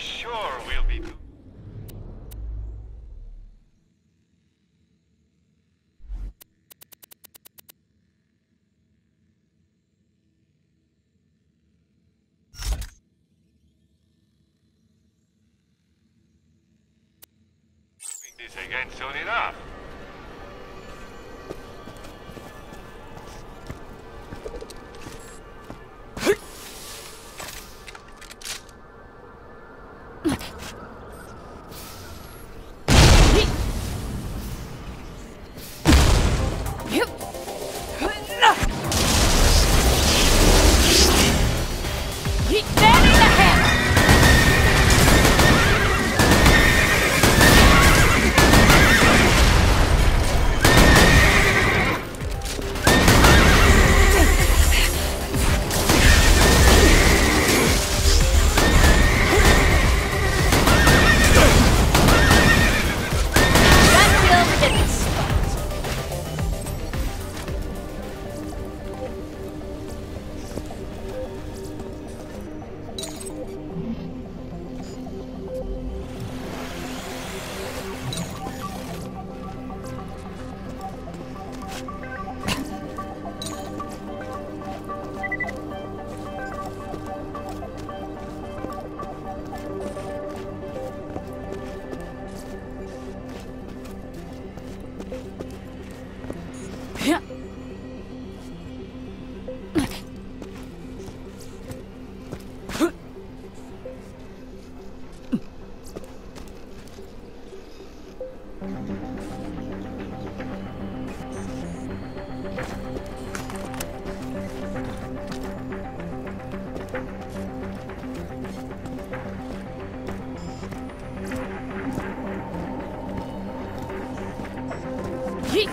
sure we'll be. This again soon enough. Yeah. Yeet.